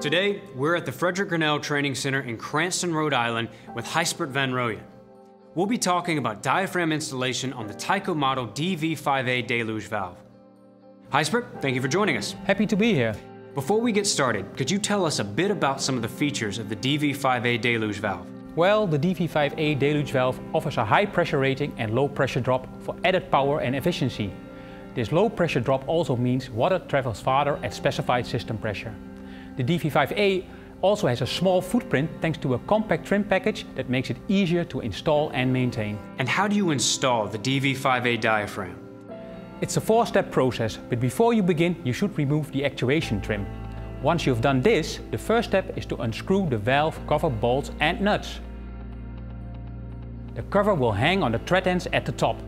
Today, we're at the Frederick Grinnell Training Center in Cranston, Rhode Island with Gijsbert van Rooyen. We'll be talking about diaphragm installation on the Tyco model DV5A deluge valve. Gijsbert, thank you for joining us. Happy to be here. Before we get started, could you tell us a bit about some of the features of the DV5A deluge valve? Well, the DV5A deluge valve offers a high pressure rating and low pressure drop for added power and efficiency. This low pressure drop also means water travels farther at specified system pressure. The DV5A also has a small footprint thanks to a compact trim package that makes it easier to install and maintain. And how do you install the DV5A diaphragm? It's a four-step process, but before you begin you should remove the actuation trim. Once you've done this, the first step is to unscrew the valve cover bolts and nuts. The cover will hang on the thread ends at the top.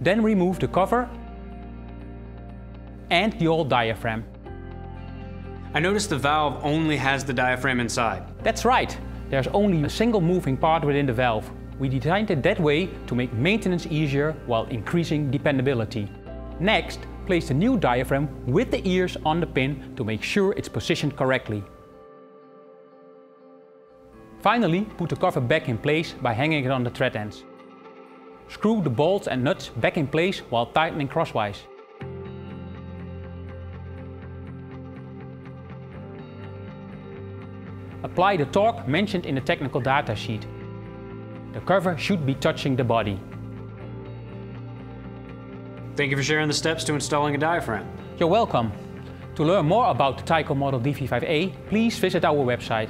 Then remove the cover and the old diaphragm. I noticed the valve only has the diaphragm inside. That's right, there's only a single moving part within the valve. We designed it that way to make maintenance easier while increasing dependability. Next, place the new diaphragm with the ears on the pin to make sure it's positioned correctly. Finally, put the cover back in place by hanging it on the thread ends. Screw the bolts and nuts back in place while tightening crosswise. Apply the torque mentioned in the technical data sheet. The cover should be touching the body. Thank you for sharing the steps to installing a diaphragm. You're welcome. To learn more about the Tyco Model DV5A, please visit our website